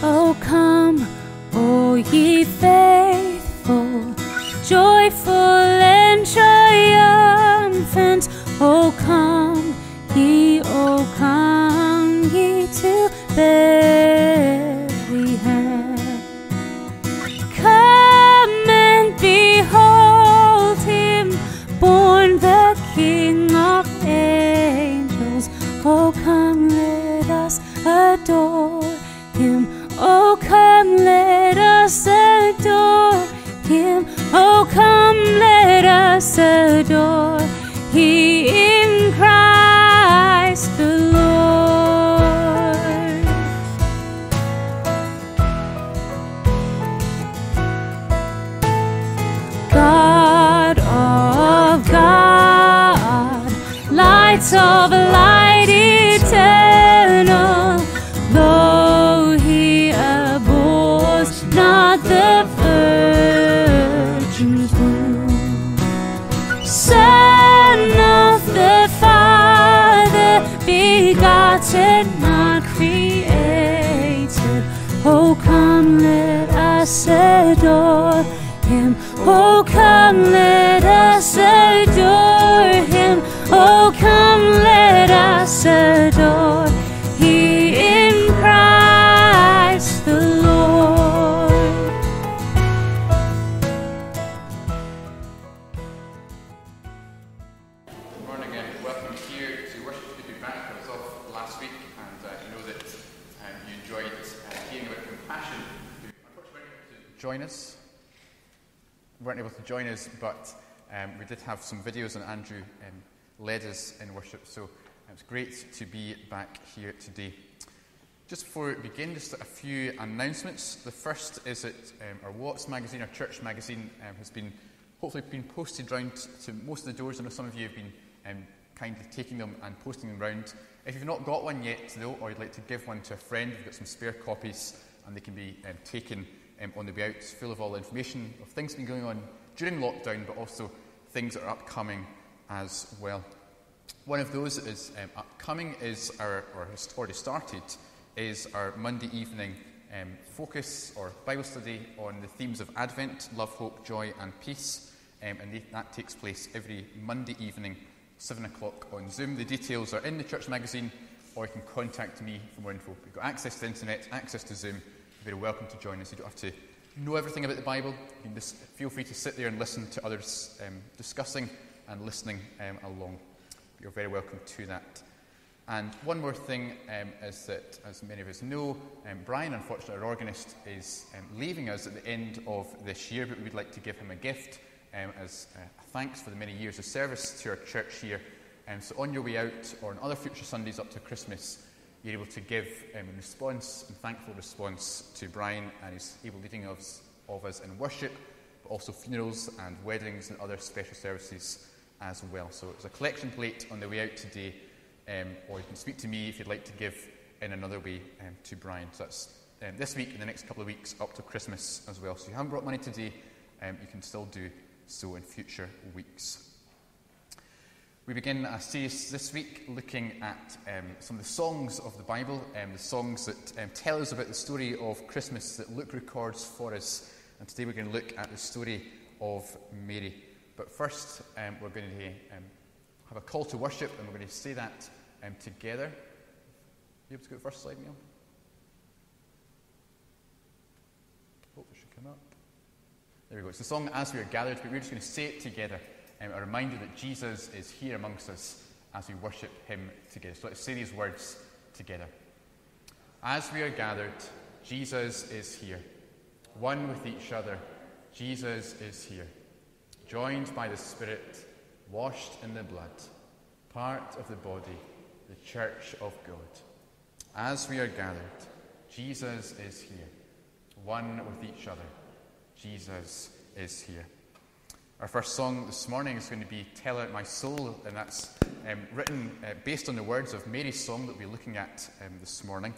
Oh, come, O ye faithful, joyful created. Oh, come, let us adore him. Oh, come, let us adore him. Oh, come, let us adore join us, but um, we did have some videos and Andrew um, led us in worship, so it's great to be back here today. Just before we begin, just a few announcements. The first is that um, our WOTS magazine, our church magazine, um, has been hopefully been posted round to most of the doors. I know some of you have been um, kindly taking them and posting them round. If you've not got one yet, though, or you'd like to give one to a friend, we've got some spare copies and they can be um, taken um, on the way out. It's full of all the information of things that have been going on during lockdown, but also things that are upcoming as well. One of those that is um, upcoming is our, or has already started, is our Monday evening um, focus or Bible study on the themes of Advent, love, hope, joy, and peace. Um, and that takes place every Monday evening, 7 o'clock on Zoom. The details are in the church magazine, or you can contact me for more info. If You've got access to the internet, access to Zoom. You're very welcome to join us. You don't have to know everything about the Bible. You can just feel free to sit there and listen to others um, discussing and listening um, along. You're very welcome to that. And one more thing um, is that, as many of us know, um, Brian, unfortunately, our organist, is um, leaving us at the end of this year, but we would like to give him a gift um, as uh, thanks for the many years of service to our church here. So, on your way out or on other future Sundays up to Christmas, you're able to give um, a response, and thankful response to Brian and his able leading of, of us in worship, but also funerals and weddings and other special services as well. So, it's a collection plate on the way out today. Um, or you can speak to me if you'd like to give in another way um, to Brian. So that's um, this week and the next couple of weeks up to Christmas as well. So if you haven't brought money today, um, you can still do so in future weeks. We begin a series this week looking at um, some of the songs of the Bible, um, the songs that um, tell us about the story of Christmas that Luke records for us. And today we're going to look at the story of Mary. But first, um, we're going to um, have a call to worship, and we're going to say that um, together. You able to go to the first slide, Neil? Oh, it should come up. There we go. It's the song As We Are Gathered, but we're just going to say it together. Um, a reminder that Jesus is here amongst us as we worship him together. So let's say these words together. As we are gathered, Jesus is here. One with each other, Jesus is here. Joined by the Spirit, washed in the blood, part of the body, the church of God. As we are gathered, Jesus is here. One with each other, Jesus is here. Our first song this morning is going to be Tell Out My Soul, and that's um, written uh, based on the words of Mary's song that we'll be looking at um, this morning.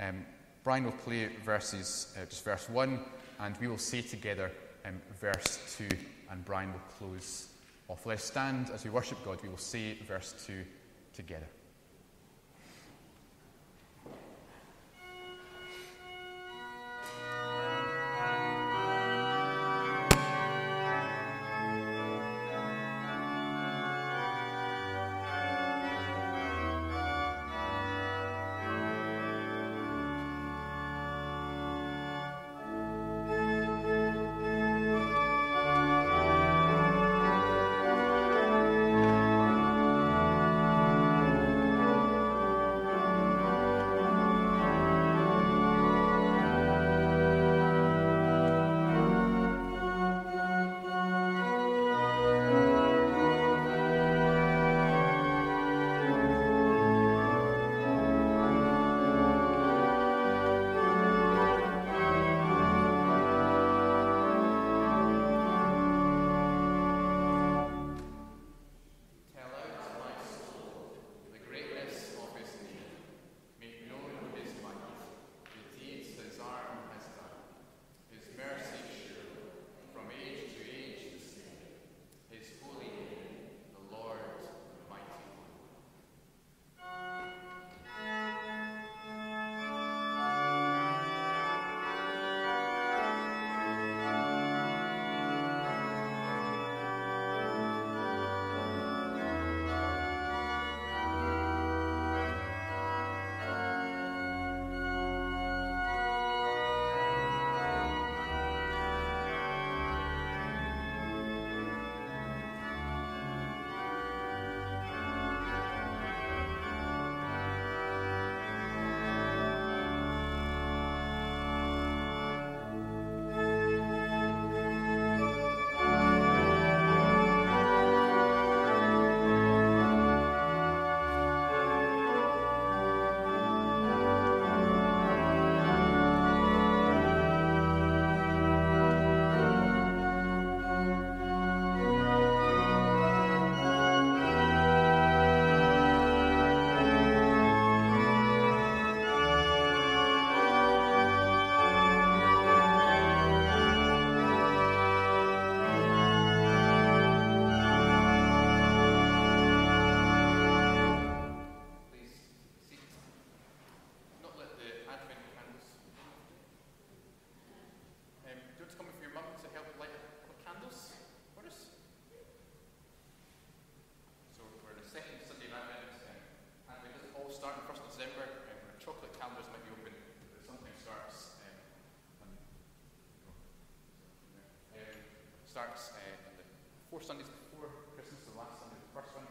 Um, Brian will play verses, uh, just verse 1, and we will say together um, verse 2, and Brian will close off. Let's stand as we worship God. We will say verse 2 together. Sundays before Christmas, the last Sunday, the first one.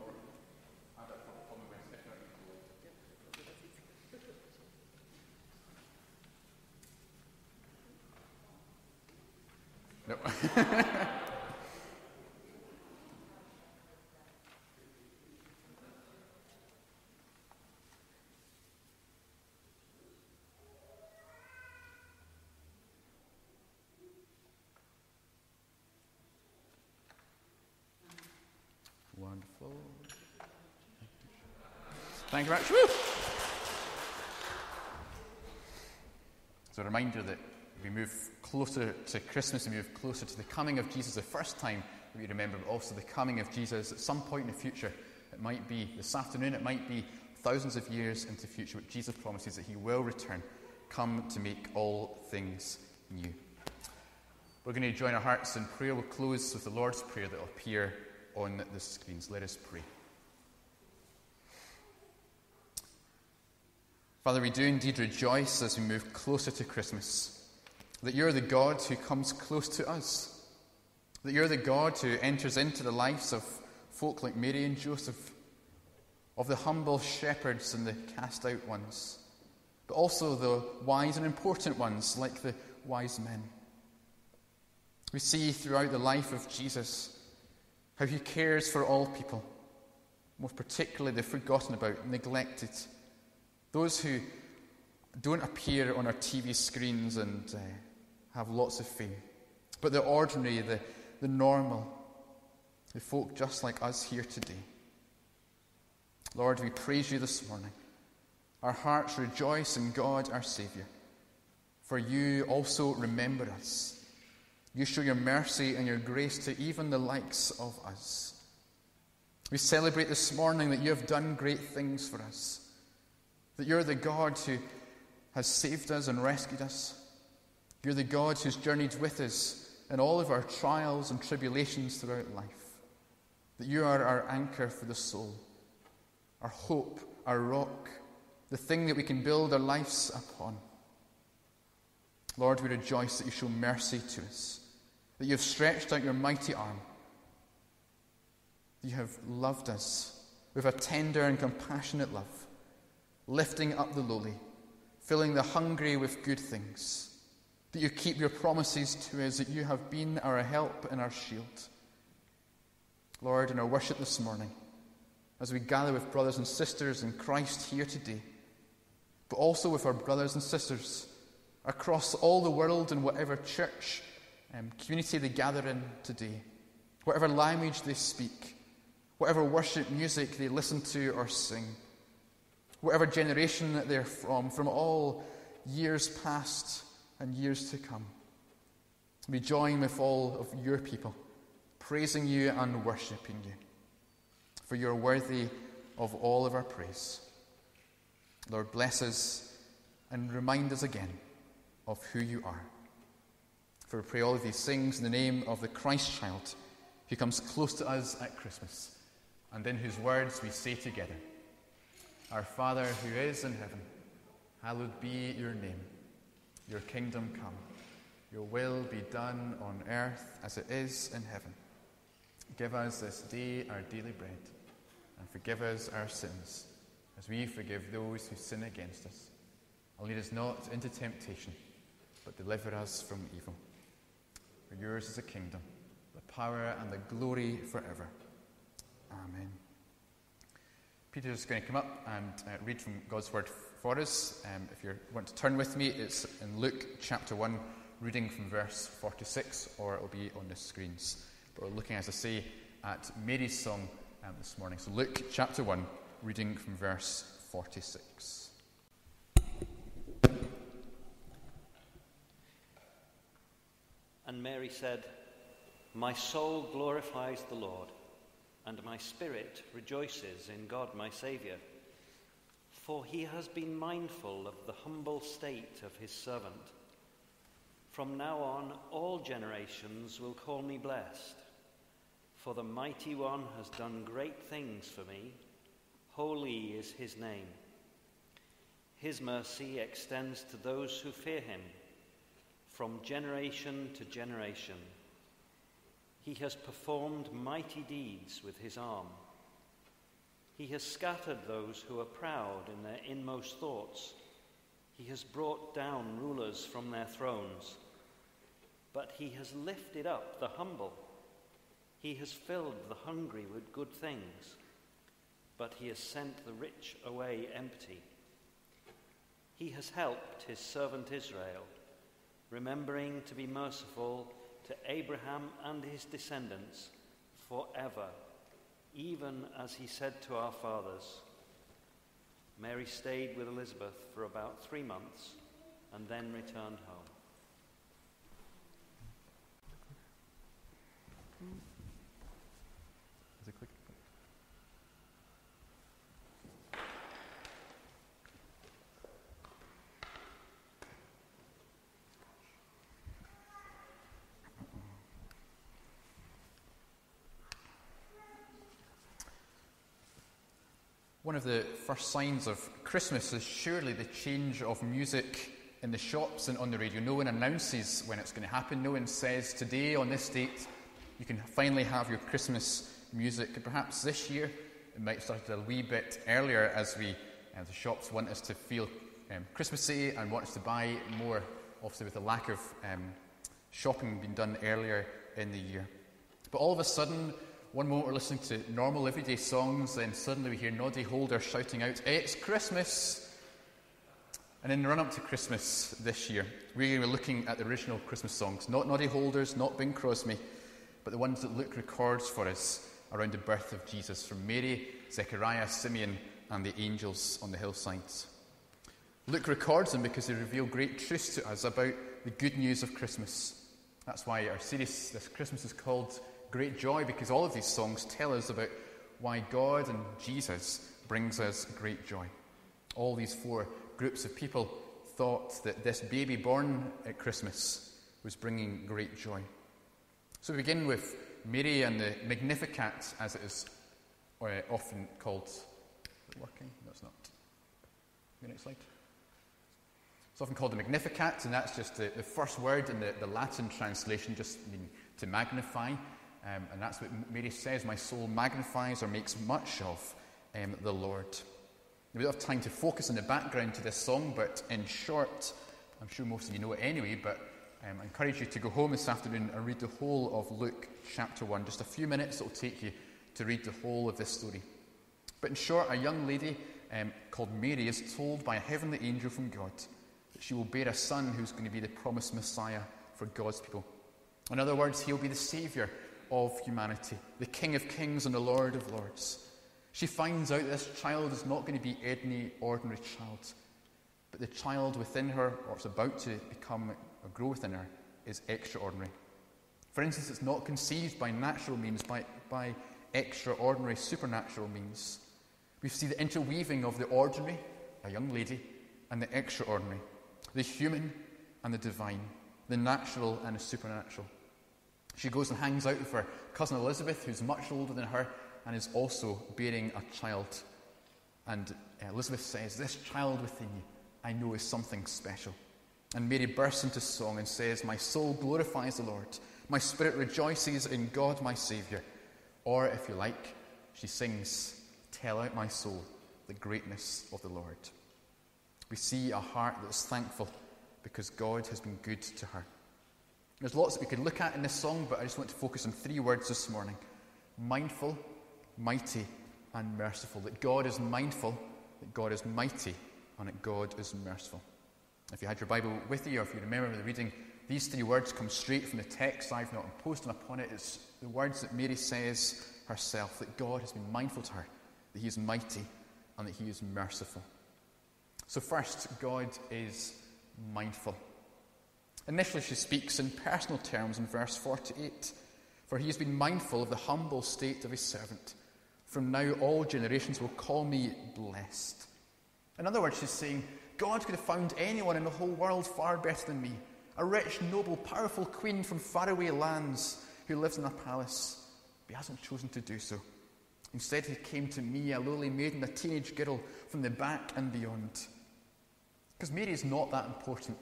Or add that for Tommy West, if not, you can go later. No. Wonderful. Thank you very much. Woo! So a reminder that we move closer to Christmas and move closer to the coming of Jesus the first time that we remember, but also the coming of Jesus at some point in the future. It might be this afternoon, it might be thousands of years into the future, but Jesus promises that he will return, come to make all things new. We're going to join our hearts in prayer. We'll close with the Lord's Prayer that will appear on the screens. Let us pray. Father, we do indeed rejoice as we move closer to Christmas that you're the God who comes close to us, that you're the God who enters into the lives of folk like Mary and Joseph, of the humble shepherds and the cast out ones, but also the wise and important ones like the wise men. We see throughout the life of Jesus how he cares for all people, most particularly the forgotten about, neglected, those who don't appear on our TV screens and uh, have lots of fame, but the ordinary, the, the normal, the folk just like us here today. Lord, we praise you this morning. Our hearts rejoice in God, our Saviour, for you also remember us. You show your mercy and your grace to even the likes of us. We celebrate this morning that you have done great things for us, that you're the God who has saved us and rescued us. You're the God who's journeyed with us in all of our trials and tribulations throughout life, that you are our anchor for the soul, our hope, our rock, the thing that we can build our lives upon. Lord, we rejoice that you show mercy to us, that you have stretched out your mighty arm, you have loved us with a tender and compassionate love, lifting up the lowly, filling the hungry with good things, that you keep your promises to us, that you have been our help and our shield. Lord, in our worship this morning, as we gather with brothers and sisters in Christ here today, but also with our brothers and sisters across all the world in whatever church and community they gather in today, whatever language they speak, whatever worship music they listen to or sing, whatever generation that they're from, from all years past and years to come. We join with all of your people, praising you and worshipping you, for you're worthy of all of our praise. Lord, bless us and remind us again of who you are. For we pray all of these things in the name of the Christ child who comes close to us at Christmas and in whose words we say together, Our Father who is in heaven, hallowed be your name. Your kingdom come. Your will be done on earth as it is in heaven. Give us this day our daily bread and forgive us our sins as we forgive those who sin against us. And lead us not into temptation, but deliver us from evil. For yours is the kingdom, the power, and the glory forever. Amen. Peter's going to come up and uh, read from God's word for us. Um, if you want to turn with me, it's in Luke chapter 1, reading from verse 46, or it'll be on the screens. But we're looking, as I say, at Mary's song um, this morning. So, Luke chapter 1, reading from verse 46. And Mary said, My soul glorifies the Lord, and my spirit rejoices in God my Saviour. For he has been mindful of the humble state of his servant. From now on, all generations will call me blessed. For the mighty one has done great things for me. Holy is his name. His mercy extends to those who fear him from generation to generation. He has performed mighty deeds with his arm. He has scattered those who are proud in their inmost thoughts. He has brought down rulers from their thrones. But he has lifted up the humble. He has filled the hungry with good things. But he has sent the rich away empty. He has helped his servant Israel, remembering to be merciful to Abraham and his descendants forever, even as he said to our fathers. Mary stayed with Elizabeth for about three months and then returned home. Is it click? One of the first signs of Christmas is surely the change of music in the shops and on the radio. No one announces when it's going to happen. No one says, today on this date, you can finally have your Christmas music. Perhaps this year it might start a wee bit earlier as we, uh, the shops want us to feel um, Christmassy and want us to buy more, obviously with the lack of um, shopping being done earlier in the year. But all of a sudden, one moment we're listening to normal everyday songs, then suddenly we hear Noddy Holder shouting out, It's Christmas! And in the run up to Christmas this year, we're looking at the original Christmas songs, not Noddy Holders, not Bing Crosby, but the ones that Luke records for us around the birth of Jesus from Mary, Zechariah, Simeon, and the angels on the hillsides. Luke records them because they reveal great truths to us about the good news of Christmas. That's why our series this Christmas is called Great Joy, because all of these songs tell us about why God and Jesus brings us great joy. All these four groups of people thought that this baby born at Christmas was bringing great joy. So we begin with Mary and the Magnificat, as it is uh, often called. Is it working? No, it's not. The next slide. It's often called the Magnificat, and that's just the, the first word in the, the Latin translation, just meaning to magnify. Um, and that's what Mary says My soul magnifies or makes much of um, the Lord. We don't have time to focus on the background to this song, but in short, I'm sure most of you know it anyway, but um, I encourage you to go home this afternoon and read the whole of Luke chapter 1. Just a few minutes it will take you to read the whole of this story. But in short, a young lady um, called Mary is told by a heavenly angel from God that she will bear a son who's going to be the promised Messiah for God's people. In other words, he'll be the Saviour of humanity, the King of kings and the Lord of lords. She finds out this child is not going to be any ordinary child, but the child within her, or it's about to become or grow within her, is extraordinary. For instance, it's not conceived by natural means, by, by extraordinary, supernatural means. We see the interweaving of the ordinary, a young lady, and the extraordinary, the human and the divine, the natural and the supernatural. She goes and hangs out with her cousin Elizabeth, who's much older than her and is also bearing a child. And uh, Elizabeth says, This child within you, I know, is something special. And Mary bursts into song and says, My soul glorifies the Lord. My spirit rejoices in God my Saviour. Or, if you like, she sings, Tell out my soul the greatness of the Lord. We see a heart that's thankful because God has been good to her. There's lots that we could look at in this song, but I just want to focus on three words this morning mindful, mighty, and merciful. That God is mindful, that God is mighty, and that God is merciful. If you had your Bible with you, or if you remember the reading, these three words come straight from the text. I've not imposed them upon it. It's the words that Mary says herself that God has been mindful to her, that He is mighty, and that He is merciful. So, first, God is mindful. Initially, she speaks in personal terms in verse 48 For he has been mindful of the humble state of his servant. From now, all generations will call me blessed. In other words, she's saying, God could have found anyone in the whole world far better than me. A rich, noble, powerful queen from faraway lands who lives in a palace. But he hasn't chosen to do so. Instead, he came to me, a lowly maiden, a teenage girl from the back and beyond. Because Mary is not that important.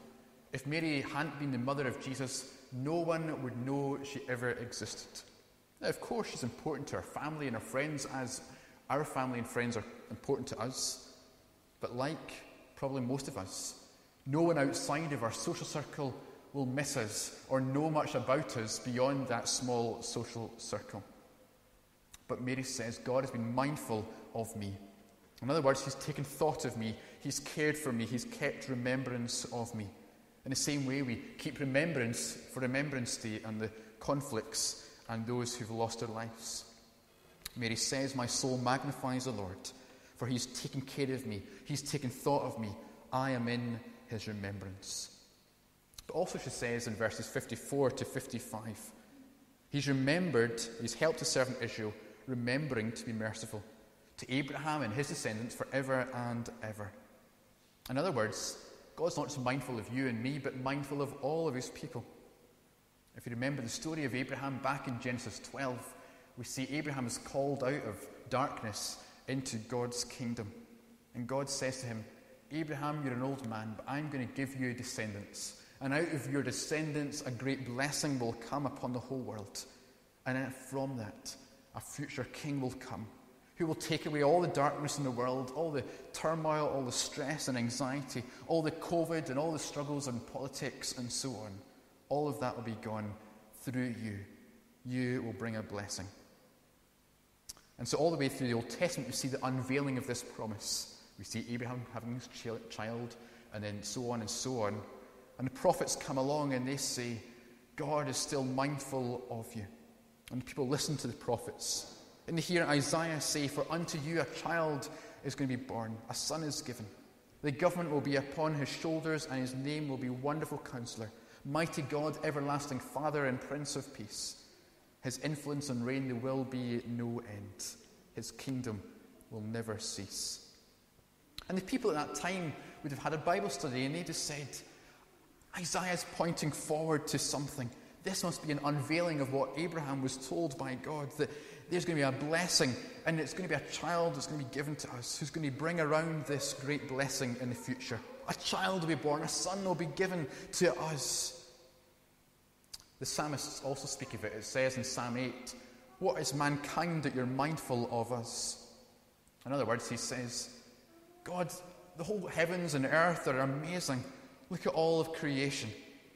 If Mary hadn't been the mother of Jesus, no one would know she ever existed. Now, of course, she's important to her family and her friends as our family and friends are important to us. But like probably most of us, no one outside of our social circle will miss us or know much about us beyond that small social circle. But Mary says, God has been mindful of me. In other words, He's taken thought of me, He's cared for me, He's kept remembrance of me. In the same way, we keep remembrance for Remembrance Day and the conflicts and those who've lost their lives. Mary says, My soul magnifies the Lord, for He's taken care of me, He's taken thought of me. I am in His remembrance. But also, she says in verses 54 to 55, He's remembered, He's helped His servant Israel, remembering to be merciful to Abraham and his descendants forever and ever. In other words, God's not just mindful of you and me, but mindful of all of his people. If you remember the story of Abraham back in Genesis 12, we see Abraham is called out of darkness into God's kingdom. And God says to him, Abraham, you're an old man, but I'm going to give you descendants. And out of your descendants, a great blessing will come upon the whole world. And from that, a future king will come who will take away all the darkness in the world, all the turmoil, all the stress and anxiety, all the COVID and all the struggles and politics and so on. All of that will be gone through you. You will bring a blessing. And so, all the way through the Old Testament, we see the unveiling of this promise. We see Abraham having his child, and then so on and so on. And the prophets come along and they say, God is still mindful of you. And people listen to the prophets. And hear Isaiah say, For unto you a child is going to be born, a son is given. The government will be upon his shoulders, and his name will be Wonderful Counselor, Mighty God, Everlasting Father, and Prince of Peace. His influence and reign there will be no end. His kingdom will never cease. And the people at that time would have had a Bible study, and they'd just said, Isaiah's pointing forward to something. This must be an unveiling of what Abraham was told by God that there's going to be a blessing, and it's going to be a child that's going to be given to us who's going to bring around this great blessing in the future. A child will be born, a son will be given to us. The psalmists also speak of it. It says in Psalm 8, What is mankind that you're mindful of us? In other words, he says, God, the whole heavens and earth are amazing. Look at all of creation,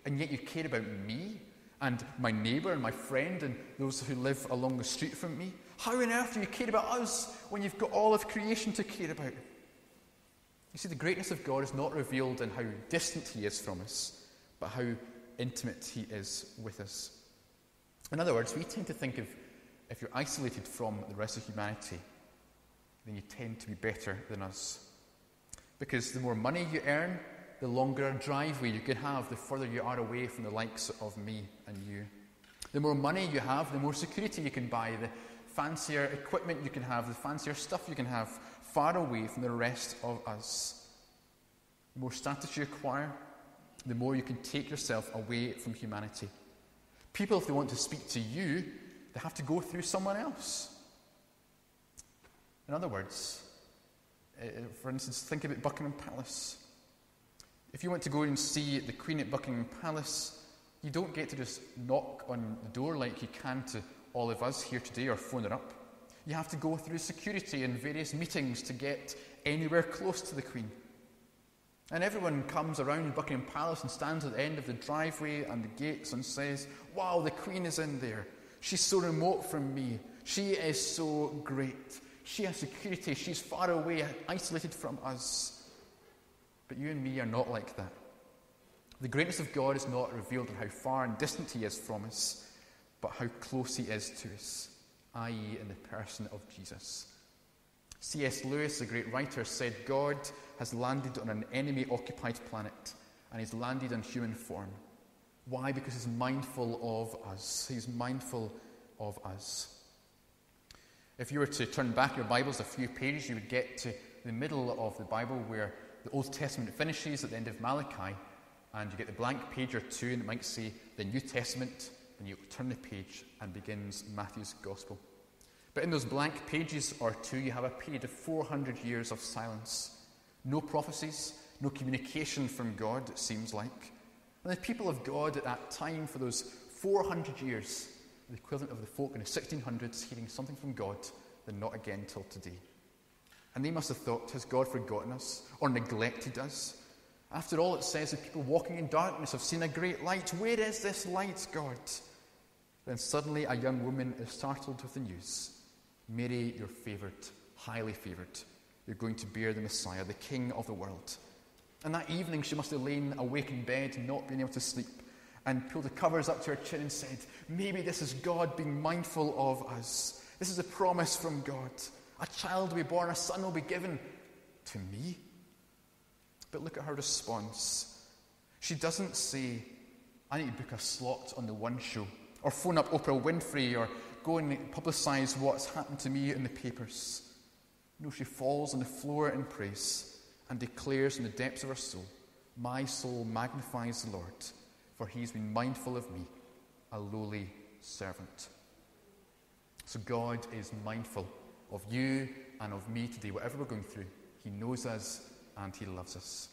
and yet you care about me and my neighbour and my friend and those who live along the street from me? How on earth do you care about us when you've got all of creation to care about? You see, the greatness of God is not revealed in how distant He is from us, but how intimate He is with us. In other words, we tend to think of if you're isolated from the rest of humanity, then you tend to be better than us. Because the more money you earn, the longer a driveway you can have, the further you are away from the likes of me and you. The more money you have, the more security you can buy, the fancier equipment you can have, the fancier stuff you can have, far away from the rest of us. The more status you acquire, the more you can take yourself away from humanity. People, if they want to speak to you, they have to go through someone else. In other words, uh, for instance, think about Buckingham Palace. If you want to go and see the Queen at Buckingham Palace, you don't get to just knock on the door like you can to all of us here today or phone her up. You have to go through security and various meetings to get anywhere close to the Queen. And everyone comes around Buckingham Palace and stands at the end of the driveway and the gates and says, Wow, the Queen is in there. She's so remote from me. She is so great. She has security. She's far away, isolated from us. But you and me are not like that. The greatness of God is not revealed in how far and distant He is from us, but how close He is to us, i.e., in the person of Jesus. C.S. Lewis, the great writer, said God has landed on an enemy occupied planet and He's landed in human form. Why? Because He's mindful of us. He's mindful of us. If you were to turn back your Bibles a few pages, you would get to the middle of the Bible where the Old Testament finishes at the end of Malachi, and you get the blank page or two, and it might say the New Testament, and you turn the page and begins Matthew's Gospel. But in those blank pages or two, you have a period of 400 years of silence. No prophecies, no communication from God, it seems like. And the people of God at that time, for those 400 years, the equivalent of the folk in the 1600s hearing something from God then not again till today. And they must have thought, has God forgotten us or neglected us? After all, it says that people walking in darkness have seen a great light. Where is this light, God? Then suddenly a young woman is startled with the news Mary, your favourite, highly favoured. You're going to bear the Messiah, the King of the world. And that evening, she must have lain awake in bed, not being able to sleep, and pulled the covers up to her chin and said, Maybe this is God being mindful of us. This is a promise from God. A child will be born, a son will be given to me. But look at her response. She doesn't say, I need to book a slot on the one show, or phone up Oprah Winfrey, or go and publicise what's happened to me in the papers. No, she falls on the floor in praise and declares in the depths of her soul, My soul magnifies the Lord, for he's been mindful of me, a lowly servant. So God is mindful of you and of me today, whatever we're going through. He knows us and he loves us.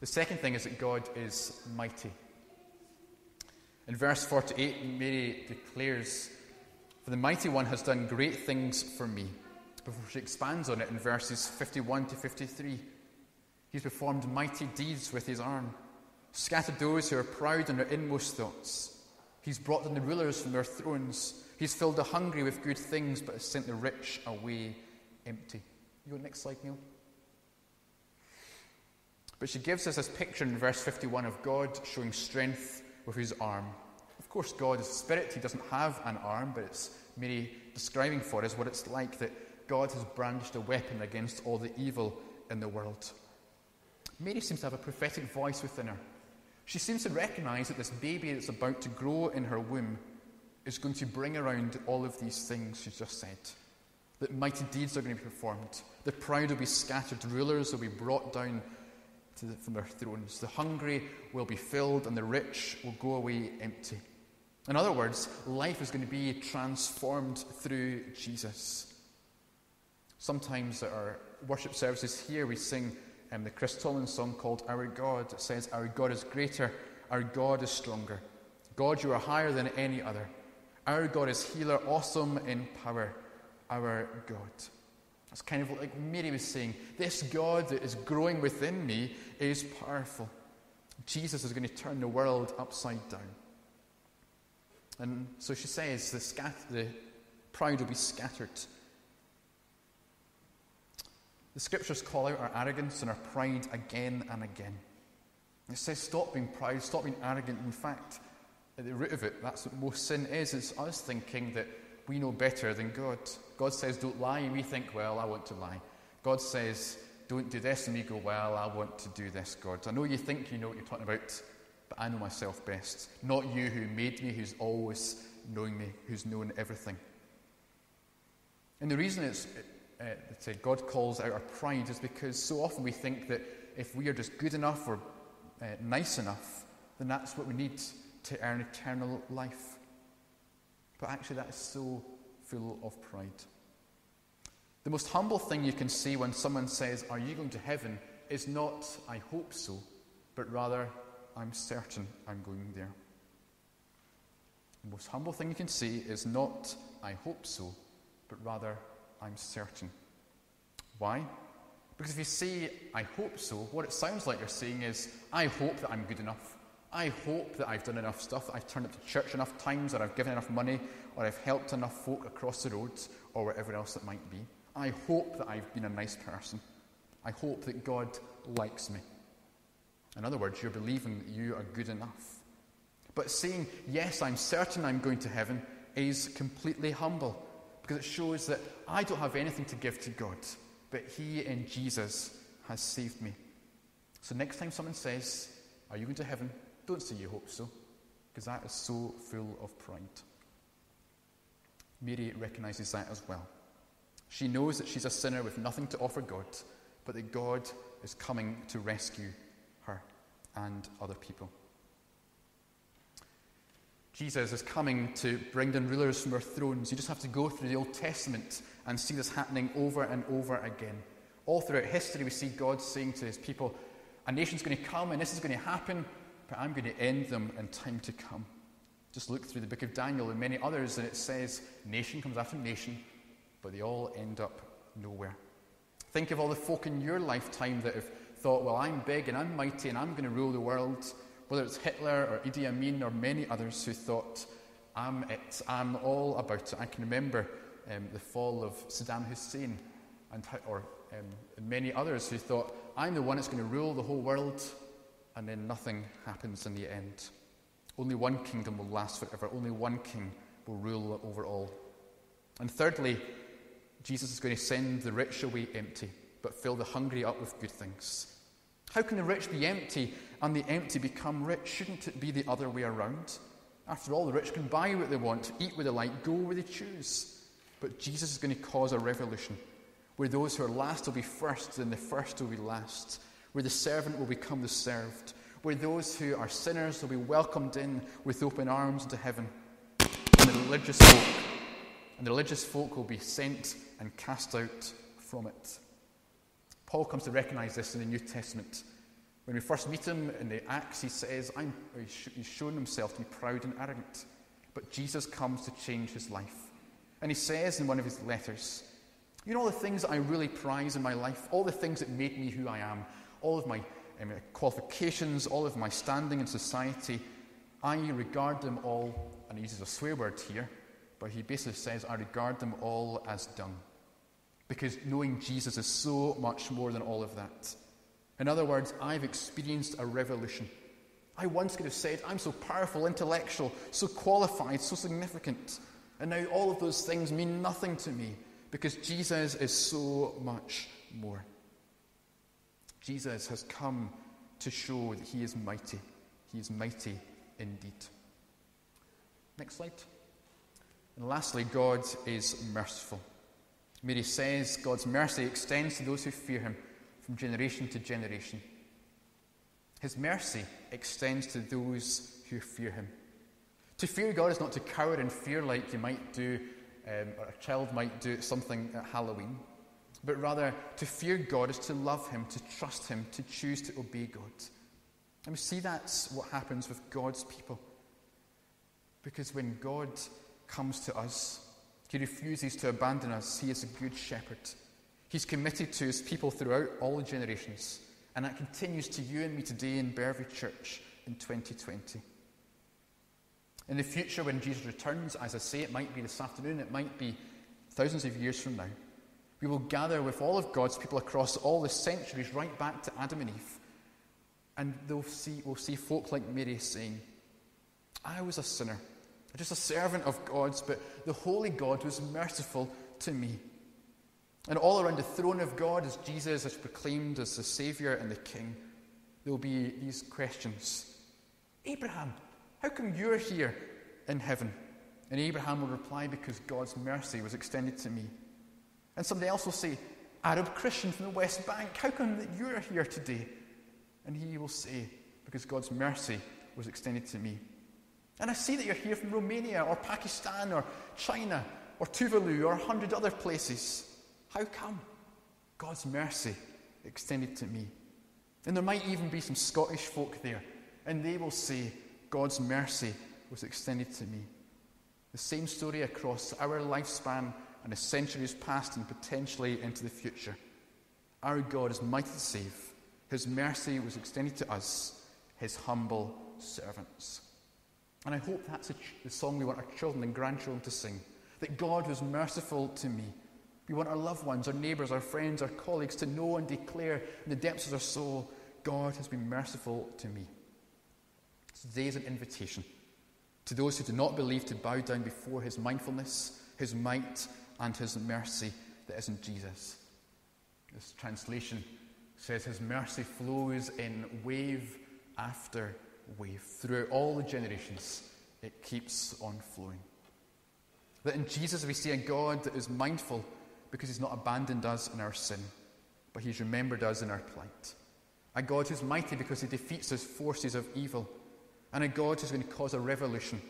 The second thing is that God is mighty. In verse 48, Mary declares, For the mighty one has done great things for me. Before she expands on it in verses 51 to 53, he's performed mighty deeds with his arm, scattered those who are proud in their inmost thoughts. He's brought down the rulers from their thrones. He's filled the hungry with good things, but has sent the rich away empty. You go next slide, Neil. But she gives us this picture in verse 51 of God showing strength with his arm. Of course, God is spirit. He doesn't have an arm, but it's Mary describing for us what it's like that God has brandished a weapon against all the evil in the world. Mary seems to have a prophetic voice within her. She seems to recognize that this baby that's about to grow in her womb is going to bring around all of these things she's just said. That mighty deeds are going to be performed. The proud will be scattered. Rulers will be brought down the, from their thrones. The hungry will be filled, and the rich will go away empty. In other words, life is going to be transformed through Jesus. Sometimes at our worship services here, we sing um, the Chris Tomlin song called Our God. It says, Our God is greater, our God is stronger. God, you are higher than any other. Our God is healer, awesome in power. Our God. It's kind of like Mary was saying, This God that is growing within me is powerful. Jesus is going to turn the world upside down. And so she says, The, scat- the will be scattered. The scriptures call out our arrogance and our pride again and again. It says, Stop being proud, stop being arrogant. In fact, at the root of it, that's what most sin is. It's us thinking that we know better than God. God says, Don't lie, and we think, Well, I want to lie. God says, Don't do this, and we go, Well, I want to do this, God. I know you think you know what you're talking about, but I know myself best. Not you who made me, who's always knowing me, who's known everything. And the reason it's, uh, that God calls out our pride is because so often we think that if we are just good enough or uh, nice enough, then that's what we need to earn eternal life. But actually, that is so full of pride. The most humble thing you can say when someone says, Are you going to heaven? is not, I hope so, but rather, I'm certain I'm going there. The most humble thing you can say is not, I hope so, but rather, I'm certain. Why? Because if you say, I hope so, what it sounds like you're saying is, I hope that I'm good enough. I hope that I've done enough stuff, that I've turned up to church enough times, or I've given enough money, or I've helped enough folk across the roads, or whatever else it might be. I hope that I've been a nice person. I hope that God likes me. In other words, you're believing that you are good enough. But saying, yes, I'm certain I'm going to heaven, is completely humble because it shows that I don't have anything to give to God, but He in Jesus has saved me. So next time someone says, Are you going to heaven? Don't say you hope so, because that is so full of pride. Mary recognizes that as well. She knows that she's a sinner with nothing to offer God, but that God is coming to rescue her and other people. Jesus is coming to bring down rulers from their thrones. You just have to go through the Old Testament and see this happening over and over again. All throughout history, we see God saying to his people, A nation's going to come and this is going to happen, but I'm going to end them in time to come. Just look through the book of Daniel and many others, and it says nation comes after nation, but they all end up nowhere. Think of all the folk in your lifetime that have thought, well, I'm big and I'm mighty and I'm going to rule the world, whether it's Hitler or Idi Amin or many others who thought, I'm it, I'm all about it. I can remember um, the fall of Saddam Hussein and, or um, many others who thought, I'm the one that's going to rule the whole world, and then nothing happens in the end. Only one kingdom will last forever, only one king will rule over all. And thirdly, Jesus is going to send the rich away empty, but fill the hungry up with good things. How can the rich be empty and the empty become rich? Shouldn't it be the other way around? After all, the rich can buy what they want, eat what they like, go where they choose. But Jesus is going to cause a revolution where those who are last will be first and the first will be last, where the servant will become the served, where those who are sinners will be welcomed in with open arms into heaven, and the religious folk, and the religious folk will be sent and cast out from it. Paul comes to recognize this in the New Testament. When we first meet him in the Acts, he says, He's shown himself to be proud and arrogant. But Jesus comes to change his life. And he says in one of his letters, You know, the things I really prize in my life, all the things that made me who I am, all of my um, qualifications, all of my standing in society, I regard them all, and he uses a swear word here, but he basically says, I regard them all as dung. Because knowing Jesus is so much more than all of that. In other words, I've experienced a revolution. I once could have said, I'm so powerful, intellectual, so qualified, so significant. And now all of those things mean nothing to me because Jesus is so much more. Jesus has come to show that he is mighty. He is mighty indeed. Next slide. And lastly, God is merciful. Mary says God's mercy extends to those who fear him from generation to generation. His mercy extends to those who fear him. To fear God is not to cower in fear like you might do, um, or a child might do something at Halloween, but rather to fear God is to love him, to trust him, to choose to obey God. And we see that's what happens with God's people. Because when God comes to us, he refuses to abandon us. He is a good shepherd. He's committed to his people throughout all generations. And that continues to you and me today in Bervie Church in 2020. In the future, when Jesus returns, as I say, it might be this afternoon, it might be thousands of years from now, we will gather with all of God's people across all the centuries, right back to Adam and Eve. And they'll see, we'll see folk like Mary saying, I was a sinner, just a servant of God's, but the Holy God was merciful to me. And all around the throne of God, as Jesus is proclaimed as the Saviour and the King, there will be these questions Abraham, how come you're here in heaven? And Abraham will reply, Because God's mercy was extended to me. And somebody else will say, Arab Christian from the West Bank, how come that you're here today? And he will say, Because God's mercy was extended to me. And I see that you're here from Romania or Pakistan or China or Tuvalu or a hundred other places. How come? God's mercy extended to me. And there might even be some Scottish folk there, and they will say, God's mercy was extended to me. The same story across our lifespan and the centuries past and potentially into the future. Our God is mighty to save. His mercy was extended to us, his humble servants. And I hope that's the song we want our children and grandchildren to sing that God was merciful to me we want our loved ones, our neighbours, our friends, our colleagues to know and declare in the depths of their soul, God has been merciful to me. Today is an invitation to those who do not believe to bow down before his mindfulness, his might, and his mercy that is in Jesus. This translation says his mercy flows in wave after wave. Throughout all the generations, it keeps on flowing. That in Jesus we see a God that is mindful because he's not abandoned us in our sin, but he's remembered us in our plight. A God who's mighty because he defeats the forces of evil, and a God who's going to cause a revolution,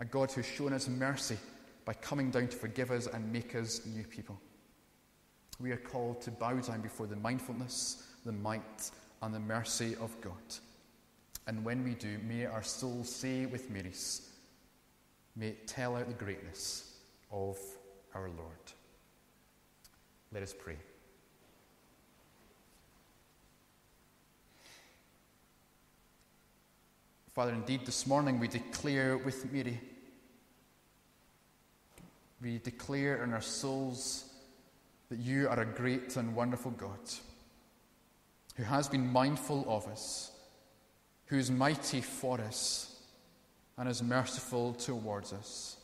a God who's shown us mercy by coming down to forgive us and make us new people. We are called to bow down before the mindfulness, the might, and the mercy of God. And when we do, may our souls say with Mary's, may it tell out the greatness of our Lord. Let us pray. Father, indeed, this morning we declare with Mary, we declare in our souls that you are a great and wonderful God who has been mindful of us, who is mighty for us, and is merciful towards us.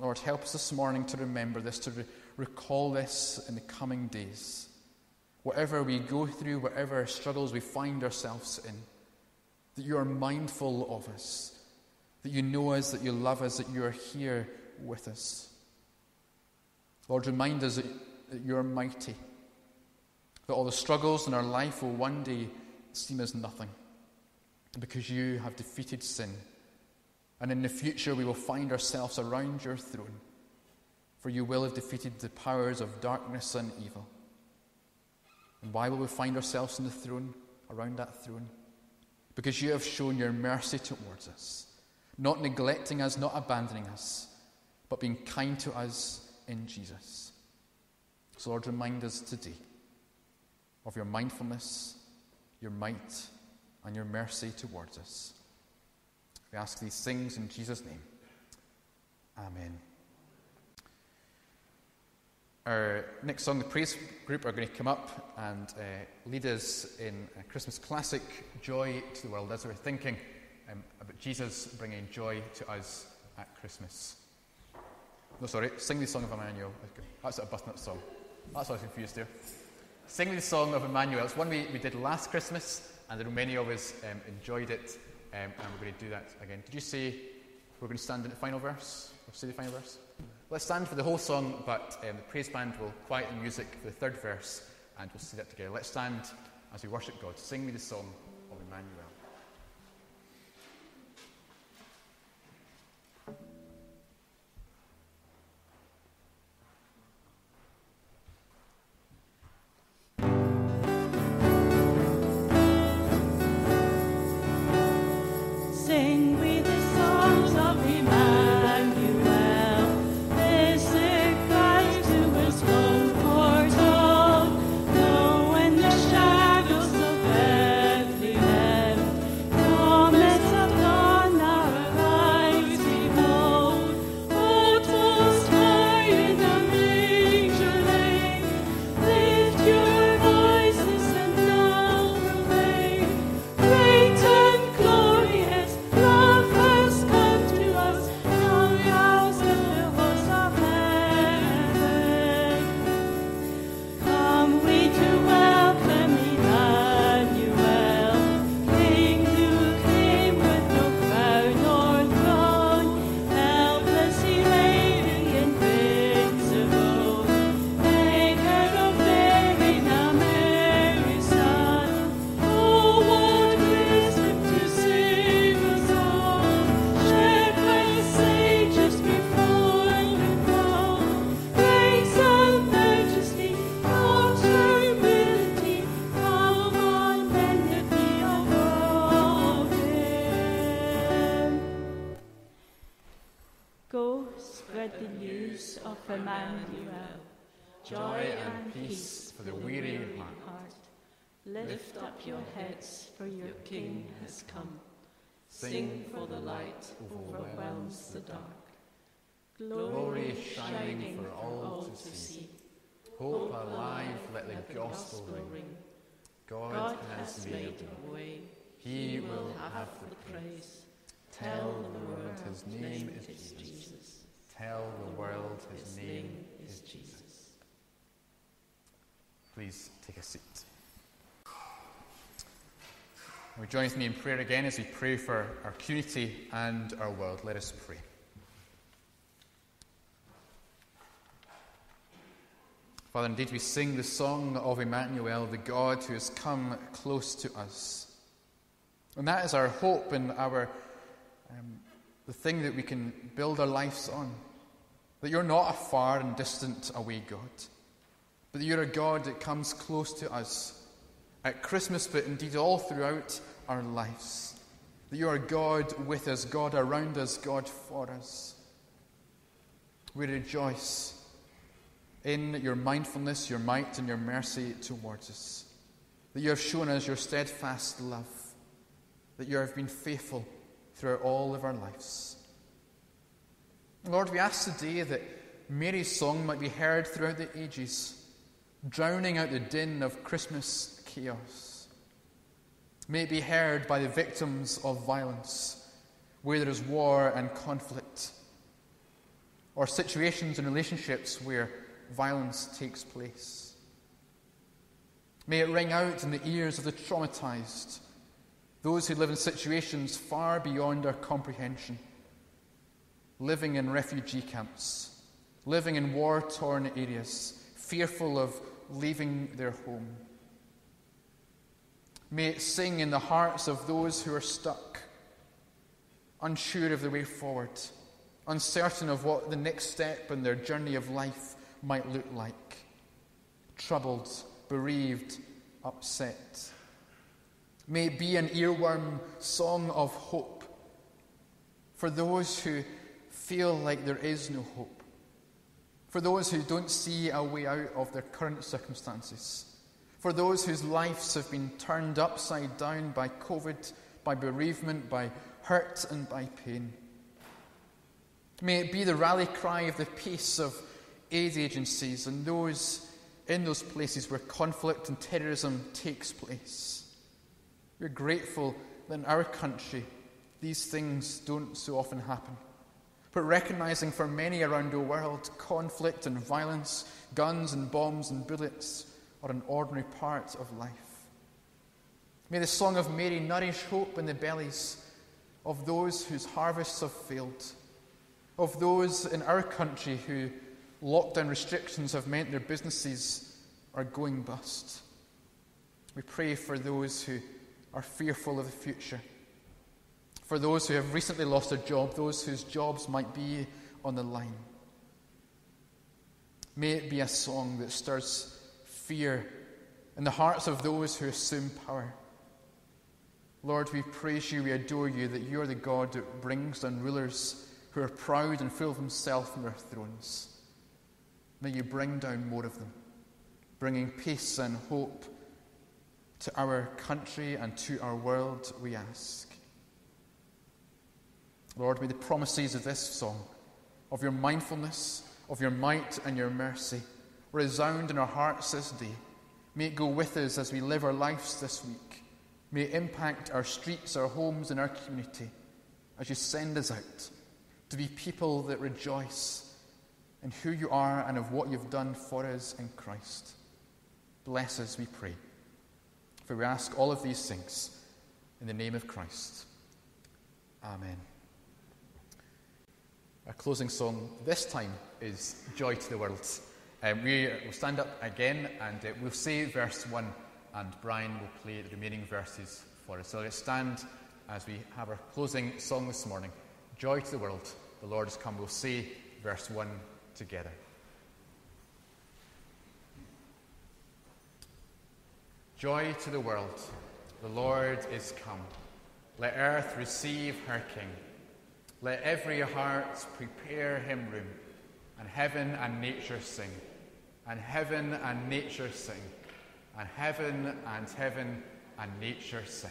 Lord, help us this morning to remember this, to re- recall this in the coming days. Whatever we go through, whatever struggles we find ourselves in, that you are mindful of us, that you know us, that you love us, that you are here with us. Lord, remind us that, that you are mighty, that all the struggles in our life will one day seem as nothing because you have defeated sin. And in the future, we will find ourselves around your throne, for you will have defeated the powers of darkness and evil. And why will we find ourselves on the throne, around that throne? Because you have shown your mercy towards us, not neglecting us, not abandoning us, but being kind to us in Jesus. So, Lord, remind us today of your mindfulness, your might, and your mercy towards us. We ask these things in Jesus' name. Amen. Our next song, the praise group, are going to come up and uh, lead us in a Christmas classic, Joy to the World, as we're thinking um, about Jesus bringing joy to us at Christmas. No, sorry, sing the song of Emmanuel. That's a button up song. That's what I was confused there. Sing me the song of Emmanuel. It's one we, we did last Christmas, and there were many of us um, enjoyed it, um, and we're going to do that again. Did you say we're going to stand in the final verse? Or say the final verse? Let's stand for the whole song, but um, the praise band will quiet the music for the third verse, and we'll say that together. Let's stand as we worship God. Sing me the song of Emmanuel. Peace for the weary heart. Lift up your heads, for your King has come. Sing, for the light overwhelms the dark. Glory shining for all to see. Hope alive, let the gospel ring. God has made a way. He will have the praise. Tell the world his name is Jesus. Tell the world his name is Jesus. Please take a seat. You join me in prayer again as we pray for our community and our world? Let us pray. Father, indeed we sing the song of Emmanuel, the God who has come close to us. And that is our hope and our um, the thing that we can build our lives on. That you're not a far and distant away God, but you're a God that comes close to us at Christmas, but indeed all throughout our lives. that you are God with us, God around us, God for us. We rejoice in your mindfulness, your might, and your mercy towards us. That you have shown us your steadfast love. That you have been faithful throughout all of our lives. Lord, we ask today that Mary's song might be heard throughout the ages, drowning out the din of Christmas chaos. May it be heard by the victims of violence, where there is war and conflict, or situations and relationships where violence takes place. May it ring out in the ears of the traumatized, those who live in situations far beyond our comprehension, living in refugee camps, living in war torn areas, fearful of leaving their home. May it sing in the hearts of those who are stuck, unsure of the way forward, uncertain of what the next step in their journey of life might look like, troubled, bereaved, upset. May it be an earworm song of hope for those who feel like there is no hope, for those who don't see a way out of their current circumstances, for those whose lives have been turned upside down by COVID, by bereavement, by hurt, and by pain. May it be the rally cry of the peace of aid agencies and those in those places where conflict and terrorism takes place. We're grateful that in our country these things don't so often happen. But recognizing for many around the world, conflict and violence, guns and bombs and bullets are an ordinary part of life. May the Song of Mary nourish hope in the bellies of those whose harvests have failed, of those in our country who lockdown restrictions have meant their businesses are going bust. We pray for those who are fearful of the future, for those who have recently lost their job, those whose jobs might be on the line. May it be a song that stirs fear in the hearts of those who assume power. Lord, we praise you, we adore you that you are the God that brings down rulers who are proud and full of themselves from their thrones. May you bring down more of them, bringing peace and hope to our country and to our world, we ask. Lord, may the promises of this song, of your mindfulness, of your might and your mercy, resound in our hearts this day. May it go with us as we live our lives this week. May it impact our streets, our homes, and our community as you send us out to be people that rejoice in who you are and of what you've done for us in Christ. Bless us, we pray. For we ask all of these things in the name of Christ. Amen. Our closing song this time is Joy to the World. Um, we will stand up again and uh, we'll say verse 1, and Brian will play the remaining verses for us. So let's stand as we have our closing song this morning Joy to the World. The Lord has come. We'll say verse 1 together. Joy to the world, the Lord is come. Let earth receive her King. Let every heart prepare him room, and heaven and nature sing, and heaven and nature sing, and heaven and heaven and nature sing.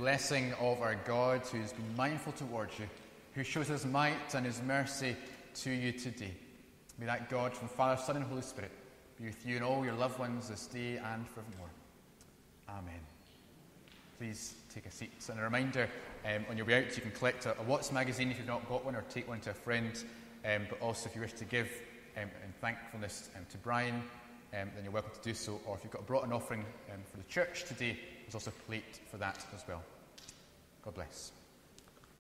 Blessing of our God, who has been mindful towards you, who shows his might and his mercy to you today, may that God from Father, Son, and Holy Spirit be with you and all your loved ones this day and forevermore. Amen. Please take a seat. And a reminder um, on your way out, you can collect a, a WOTS magazine if you've not got one, or take one to a friend. Um, but also, if you wish to give um, in thankfulness um, to Brian, um, then you're welcome to do so. Or if you've got brought an offering um, for the church today, there's also a plate for that as well. God bless.